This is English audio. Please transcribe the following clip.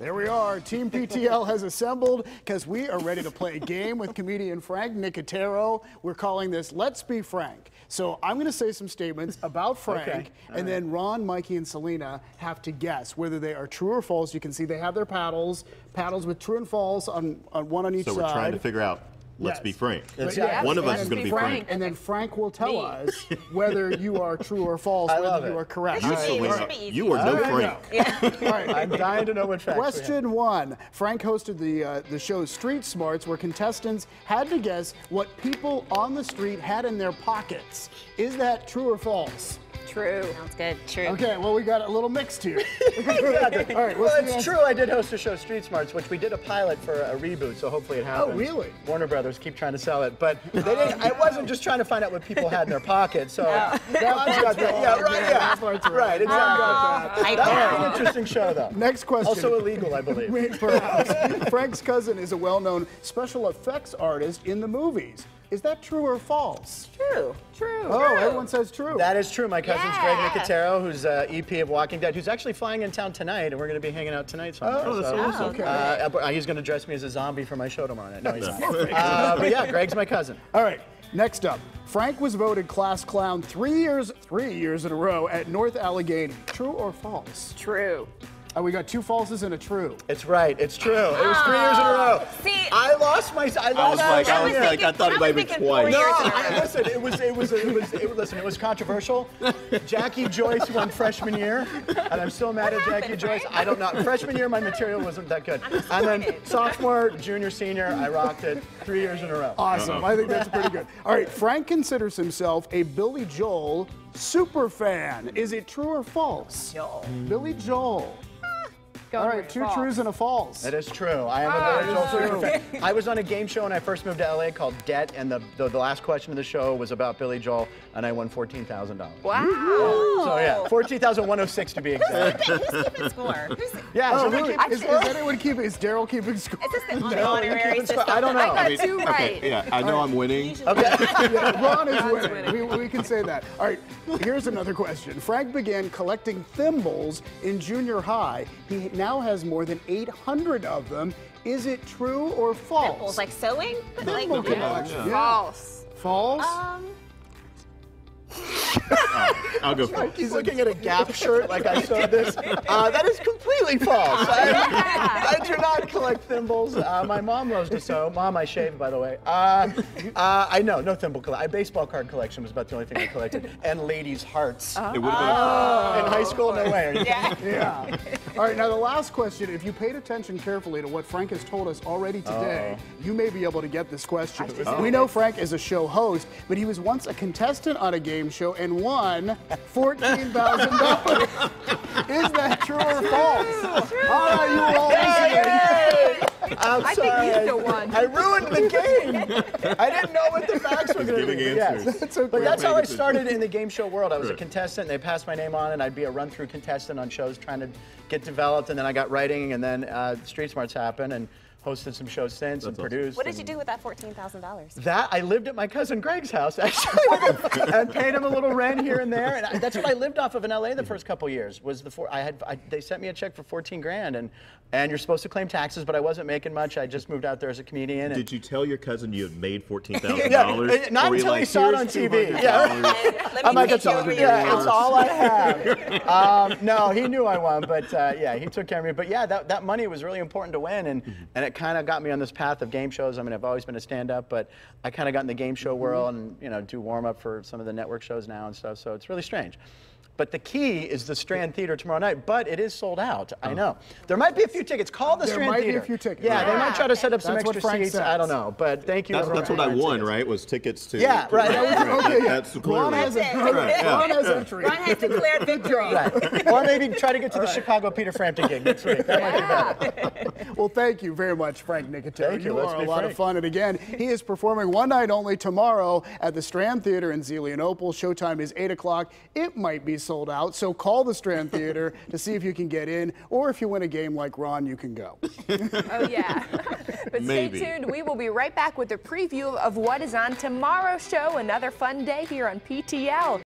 There we are. Team PTL has assembled because we are ready to play a game with comedian Frank Nicotero. We're calling this Let's Be Frank. So I'm going to say some statements about Frank, Okay. and then Ron, Mikey, and Selena have to guess whether they are true or false. You can see they have their paddles, paddles with true and false on, on one on each So side. So we're trying to figure out. Let's Yes. be frank. But One of us and is going to be Frank, frank. and then Frank will tell Me. us whether you are true or false, I love whether you are correct. This All right. Selena, this should be easy. you are no All right, Frank. All right. I'm dying to know what facts. Question one. Frank hosted the uh, the show Street Smarts, where contestants had to guess what people on the street had in their pockets. Is that true or false? True. Sounds good. True. Okay, well we got a little mixed here. All right, Well, it's answer? true. I did host a show, Street Smarts, which we did a pilot for a reboot, so hopefully it oh, happens. Oh, really? Warner Brothers keep trying to sell it, but they didn't. Oh. I wasn't just trying to find out what people had in their pockets. So oh. Ron's got that. Yeah, right. that Yeah, right. right. Exactly. I That was an interesting show, though. Next question. Also illegal, I believe. Wait, perhaps. Frank's cousin is a well-known special effects artist in the movies. Is that true or false? True. True. Oh, everyone says true. That is true. My cousin's Greg Nicotero, who's uh, EP of Walking Dead, who's actually flying in town tonight, and we're going to be hanging out tonight somewhere. Oh, that's so, awesome. Okay. Uh, he's going to dress me as a zombie for my show tomorrow night. No, he's not. Uh, but yeah, Greg's my cousin. All right, next up. Frank was voted class clown three years, three years in a row at North Allegheny. True or false? True. Oh, we got two falses and a true. It's right. It's true. It was three years in a oh, row. See- I lost my. I I lost was my. like, I was was like, I thought I it might be thinking twice. No, years in a I, row. listen. It was. It was. It was. It was. Listen. It was controversial. Jackie Joyce won freshman year, and I'm still mad at Jackie happened, Joyce. I don't know. Freshman year, my material wasn't that good. And then sophomore, junior, senior, I rocked it three years in a row. Awesome. I think that's pretty good. All right, Frank considers himself a Billy Joel super fan. Is it true or false? Joel. Billy Joel. All right, two trues and a false. That is true. I am a oh, Billy Joel super fan. I was on a game show when I first moved to LA called Debt, and the, the, the last question of the show was about Billy Joel, and I won fourteen thousand dollars. Wow. So yeah, fourteen thousand one hundred six to be exact. Who's keeping score? Who's, Yeah. Oh, so really? keep- Is, is anyone keeping? Is Daryl keeping score? is this the No, honorary keeping system? I don't know. I I got two right. Okay, yeah, I know I'm winning. Yeah, Ron is winning. We, we can say that. All right, here's another question. Frank began collecting thimbles in junior high. He now has more than 800 of them. Is it true or false? Nipples, like sewing? Like, Thimble collection. Yeah. False. False? um, I'll go first. He's looking at a Gap shirt like I saw this. Uh, that is completely false. I, I do not collect thimbles. Uh, my mom loves to sew. Mom, I shave, by the way. Uh, uh, I know, no thimble collection. A baseball card collection was about the only thing I collected. And ladies' hearts. It would have In high school, no way. Yeah. Yeah. All right, now the last question. If you paid attention carefully to what Frank has told us already today, you may be able to get this question. We know Frank is a show host, but he was once a contestant on a game show and won $14,000. is that true or false? All right, you were all listening. I'm I sorry. think you still won. I ruined the game. I didn't know what the facts were going to be. answers. Yes. That's okay. But that's how I started in the game show world. I was a Right. contestant. They passed my name on, and I'd be a run-through contestant on shows trying to get developed. And then I got writing, and then uh, Street Smarts happened, and hosted some shows since and awesome. produced. What did you do with that $14,000? That I lived at my cousin Greg's house actually, and paid him a little rent here and there, and I, that's what I lived off of in LA the first couple years. Was the four, I had I, they sent me a check for 14 grand, and and you're supposed to claim taxes, but I wasn't making much. I just moved out there as a comedian. And, Did you tell your cousin you had made fourteen thousand yeah, dollars? not until he saw it on TV. Yeah. Let I'm me like, take it's all, yeah, house. it's all I have. um, no, he knew I won, but uh, yeah, he took care of me. But yeah, that, that money was really important to win, and, and it kind of got me on this path of game shows. I mean, I've always been a stand-up, but I kind of got in the game show mm-hmm. world and you know do warm-up for some of the network shows now and stuff. So it's really strange. But the key is the Strand Theater tomorrow night. But it is sold out. I oh. know. There might be a few tickets. Call the There Strand might be a Theater. few tickets. Yeah, they might try to set up some That's extra seats. says. I don't know. But thank you. That's, that's what I won, tickets. right? Was tickets to. Yeah, right. Okay, yeah. That's Ron clearly. has, a, That's it. Right, yeah. Ron has entry. Ron has declared victory. Right. or maybe try to get to the Chicago Peter Frampton gig next week. That might be better. Well, thank you very much, Frank Nicotero. Thank you. You Let's are a be lot of fun. And again, he is performing one night only tomorrow at the Strand Theater in Zelienople. Showtime is 8 o'clock. It might be sold out, so call the Strand Theater to see if you can get in, or if you win a game like Ron, you can go. Oh, yeah. but Maybe. stay tuned. We will be right back with a preview of what is on tomorrow's show. Another fun day here on PTL.